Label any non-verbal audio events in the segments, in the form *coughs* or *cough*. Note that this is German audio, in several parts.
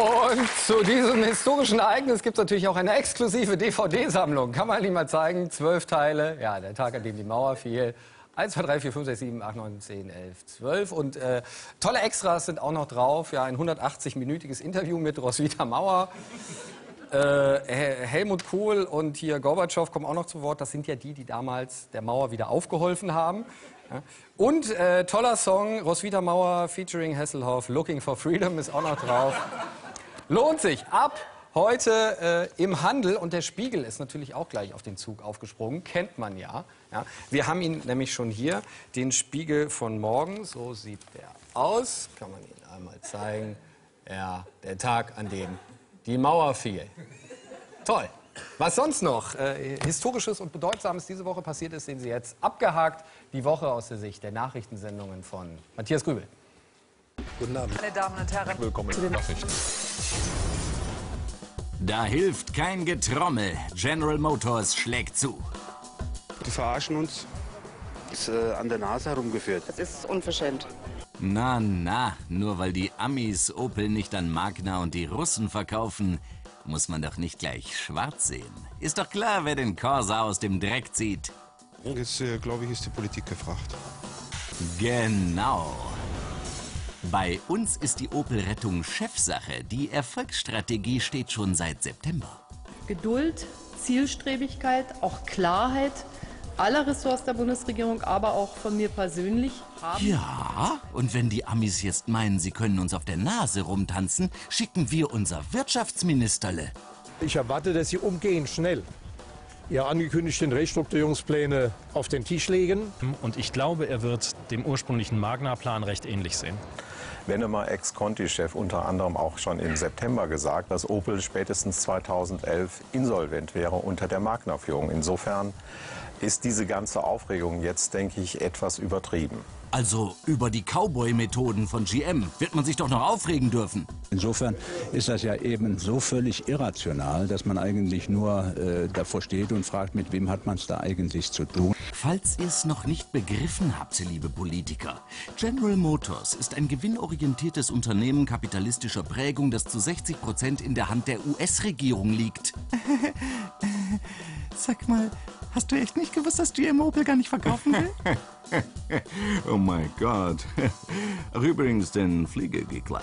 Und zu diesem historischen Ereignis gibt es natürlich auch eine exklusive DVD-Sammlung. Kann man Ihnen mal zeigen. Zwölf Teile. Ja, der Tag, an dem die Mauer fiel. 1, 2, 3, 4, 5, 6, 7, 8, 9, 10, 11, 12. Und äh, tolle Extras sind auch noch drauf. Ja, ein 180-minütiges Interview mit Roswitha Mauer. Äh, Helmut Kohl und hier Gorbatschow kommen auch noch zu Wort. Das sind ja die, die damals der Mauer wieder aufgeholfen haben. Und äh, toller Song, Roswitha Mauer featuring Hasselhoff, Looking for Freedom ist auch noch drauf. Lohnt sich. Ab heute äh, im Handel und der Spiegel ist natürlich auch gleich auf den Zug aufgesprungen, kennt man ja. ja. Wir haben ihn nämlich schon hier, den Spiegel von morgen, so sieht der aus, kann man Ihnen einmal zeigen. Ja, der Tag, an dem die Mauer fiel. Toll. Was sonst noch äh, Historisches und Bedeutsames diese Woche passiert ist, sehen Sie jetzt abgehakt. Die Woche aus der Sicht der Nachrichtensendungen von Matthias Grübel. Guten Abend. Meine Damen und Herren, willkommen zu den Nachrichten. Da hilft kein Getrommel. General Motors schlägt zu. Die verarschen uns. Ist äh, an der Nase herumgeführt. Das ist unverschämt. Na, na, nur weil die Amis Opel nicht an Magna und die Russen verkaufen, muss man doch nicht gleich schwarz sehen. Ist doch klar, wer den Corsa aus dem Dreck zieht. Jetzt, äh, glaube ich, ist die Politik gefragt. Genau. Bei uns ist die Opel-Rettung Chefsache. Die Erfolgsstrategie steht schon seit September. Geduld, Zielstrebigkeit, auch Klarheit aller Ressorts der Bundesregierung, aber auch von mir persönlich haben. Ja, und wenn die Amis jetzt meinen, sie können uns auf der Nase rumtanzen, schicken wir unser Wirtschaftsministerle. Ich erwarte, dass Sie umgehend schnell Ihre angekündigten Restrukturierungspläne auf den Tisch legen. Und ich glaube, er wird dem ursprünglichen Magna-Plan recht ähnlich sehen. Wennemer, Ex-Conti-Chef, unter anderem auch schon im September gesagt, dass Opel spätestens 2011 insolvent wäre unter der Magna-Führung. Insofern ist diese ganze Aufregung jetzt, denke ich, etwas übertrieben. Also über die Cowboy-Methoden von GM wird man sich doch noch aufregen dürfen. Insofern ist das ja eben so völlig irrational, dass man eigentlich nur äh, davor steht und fragt, mit wem hat man es da eigentlich zu tun. Falls ihr es noch nicht begriffen habt, liebe Politiker, General Motors ist ein gewinnorientiertes Unternehmen kapitalistischer Prägung, das zu 60 Prozent in der Hand der US-Regierung liegt. *laughs* Sag mal, Hast du echt nicht gewusst, dass GM Opel gar nicht verkaufen will? *laughs* oh mein Gott. Ach, übrigens den Fliegergig-like.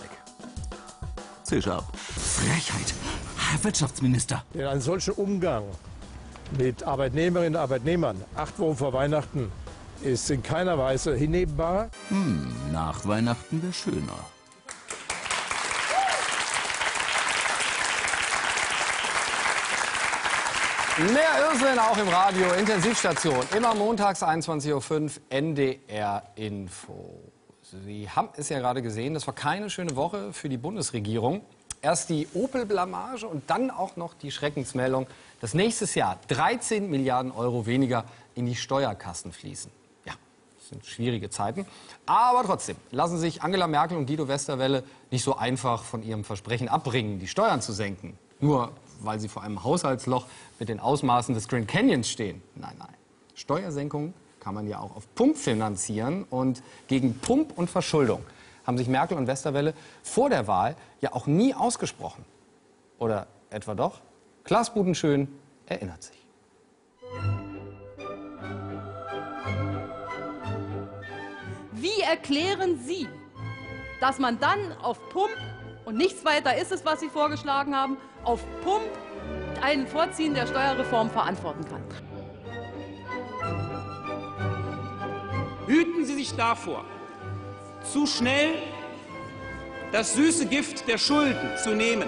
Zisch ab. Frechheit. Herr Wirtschaftsminister. Denn einen solchen Umgang mit Arbeitnehmerinnen und Arbeitnehmern acht Wochen vor Weihnachten ist in keiner Weise hinnehmbar. Hm, nach Weihnachten wäre schöner. Mehr Irrsinn auch im Radio, Intensivstation. Immer montags 21.05 Uhr, NDR Info. Sie haben es ja gerade gesehen, das war keine schöne Woche für die Bundesregierung. Erst die Opel-Blamage und dann auch noch die Schreckensmeldung, dass nächstes Jahr 13 Milliarden Euro weniger in die Steuerkassen fließen. Das sind schwierige Zeiten. Aber trotzdem lassen sich Angela Merkel und Guido Westerwelle nicht so einfach von ihrem Versprechen abbringen, die Steuern zu senken. Nur weil sie vor einem Haushaltsloch mit den Ausmaßen des Grand Canyons stehen. Nein, nein. Steuersenkungen kann man ja auch auf Pump finanzieren. Und gegen Pump und Verschuldung haben sich Merkel und Westerwelle vor der Wahl ja auch nie ausgesprochen. Oder etwa doch? Klaas Budenschön erinnert sich. Wie erklären Sie, dass man dann auf Pump und nichts weiter ist es, was Sie vorgeschlagen haben, auf Pump ein Vorziehen der Steuerreform verantworten kann. Hüten Sie sich davor, zu schnell das süße Gift der Schulden zu nehmen.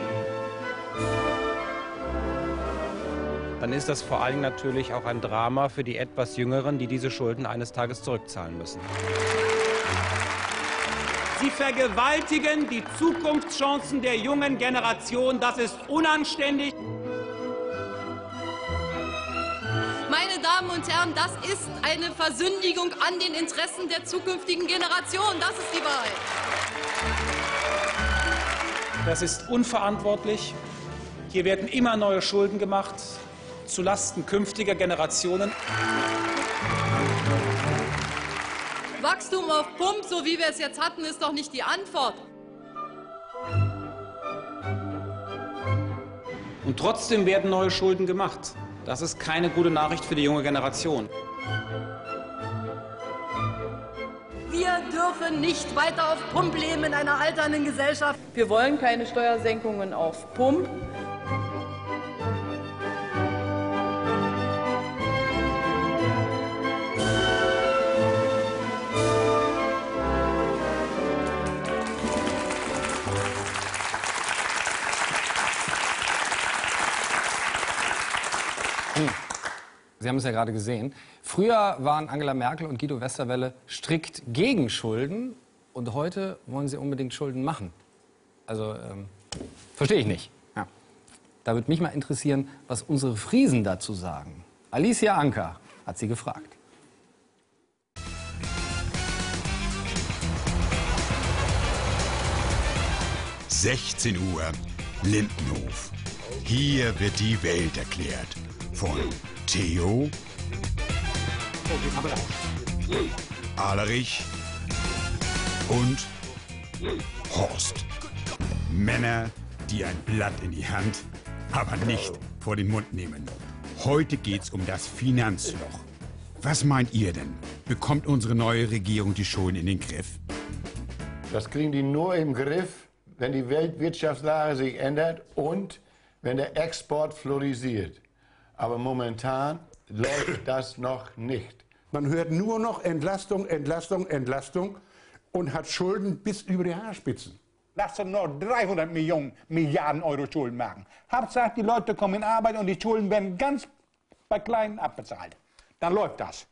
Dann ist das vor allem natürlich auch ein Drama für die etwas Jüngeren, die diese Schulden eines Tages zurückzahlen müssen. Sie vergewaltigen die Zukunftschancen der jungen Generation. Das ist unanständig. Meine Damen und Herren, das ist eine Versündigung an den Interessen der zukünftigen Generation. Das ist die Wahrheit. Das ist unverantwortlich. Hier werden immer neue Schulden gemacht zulasten künftiger Generationen. Wachstum auf Pump, so wie wir es jetzt hatten, ist doch nicht die Antwort. Und trotzdem werden neue Schulden gemacht. Das ist keine gute Nachricht für die junge Generation. Wir dürfen nicht weiter auf Pump leben in einer alternden Gesellschaft. Wir wollen keine Steuersenkungen auf Pump. Sie haben es ja gerade gesehen. Früher waren Angela Merkel und Guido Westerwelle strikt gegen Schulden und heute wollen sie unbedingt Schulden machen. Also ähm, verstehe ich nicht. Ja. Da würde mich mal interessieren, was unsere Friesen dazu sagen. Alicia Anker hat sie gefragt. »16 Uhr, Lindenhof. Hier wird die Welt erklärt. Von Theo, Alerich und Horst. Männer, die ein Blatt in die Hand, aber nicht vor den Mund nehmen. Heute geht's um das Finanzloch. Was meint ihr denn? Bekommt unsere neue Regierung die Schulden in den Griff? Das kriegen die nur im Griff, wenn die Weltwirtschaftslage sich ändert und wenn der Export florisiert. Aber momentan läuft *coughs* das noch nicht. Man hört nur noch Entlastung, Entlastung, Entlastung und hat Schulden bis über die Haarspitzen. Lass uns noch 300 Millionen, Milliarden Euro Schulden machen. Hauptsache, die Leute kommen in Arbeit und die Schulden werden ganz bei Kleinen abbezahlt. Dann läuft das.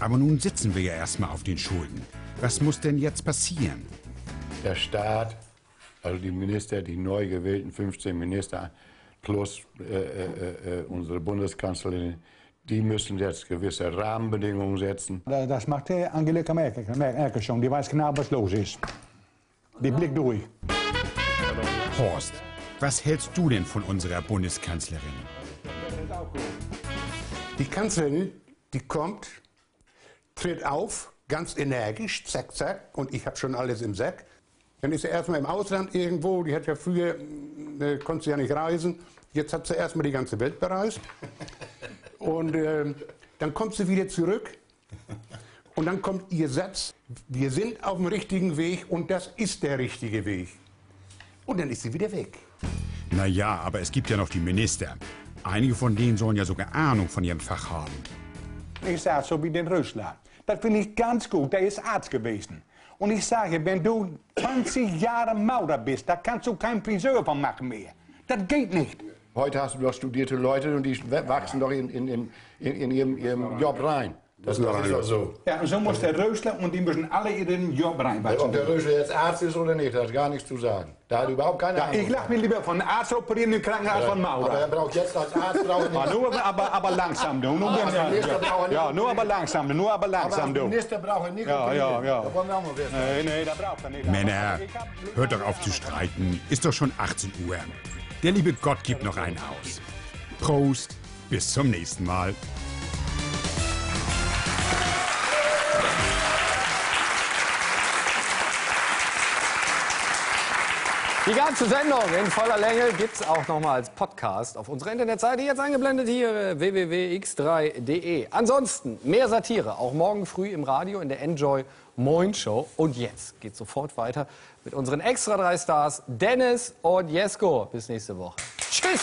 Aber nun sitzen wir ja erstmal auf den Schulden. Was muss denn jetzt passieren? Der Staat, also die Minister, die neu gewählten 15 Minister plus äh, äh, äh, unsere Bundeskanzlerin, die müssen jetzt gewisse Rahmenbedingungen setzen. Das macht Angelika Merkel, Merkel schon. Die weiß genau, was los ist. Die blickt durch. Horst, was hältst du denn von unserer Bundeskanzlerin? Die Kanzlerin, die kommt, tritt auf, ganz energisch, zack, zack, und ich habe schon alles im Sack. Dann ist sie erstmal im Ausland irgendwo, die hat ja früher, äh, konnte sie ja nicht reisen. Jetzt hat sie erstmal die ganze Welt bereist. Und äh, dann kommt sie wieder zurück. Und dann kommt ihr Satz, wir sind auf dem richtigen Weg und das ist der richtige Weg. Und dann ist sie wieder weg. Na ja, aber es gibt ja noch die Minister. Einige von denen sollen ja sogar Ahnung von ihrem Fach haben. Ich sage so wie den Rösler. Das finde ich ganz gut. Der ist Arzt gewesen. Und ich sage, wenn du 20 Jahre Maurer bist, da kannst du keinen Friseur von machen mehr. Das geht nicht. Heute hast du doch studierte Leute und die wachsen doch in, in, in, in ihrem, ihrem Job rein. Das, das ist doch so. Ja, und so muss der Rösler und die müssen alle in den Job reinwachsen. Ob der Rösler jetzt Arzt ist oder nicht, das hat gar nichts zu sagen. Da hat überhaupt keine ja, Ahnung. Ich lache mir lieber von Arzt operieren im Krankenhaus ja, von Maurer. Aber er braucht jetzt als Arzt braucht ja, nur, aber, aber langsam, du. Nur, als Minister ja, ja, nur aber langsam, nur aber langsam, aber als Minister braucht er nicht ja, ja, ja. Da wollen wir auch mal wissen. Nee, nee, da braucht er nicht. Männer, hört doch auf zu streiten. Ist doch schon 18 Uhr. Der liebe Gott gibt noch einen aus. Prost, bis zum nächsten Mal. Die ganze Sendung in voller Länge gibt es auch nochmal als Podcast auf unserer Internetseite. Jetzt eingeblendet hier www.x3.de. Ansonsten mehr Satire, auch morgen früh im Radio in der Enjoy Moin Show. Und jetzt geht sofort weiter mit unseren extra drei Stars Dennis und Jesko. Bis nächste Woche. Tschüss.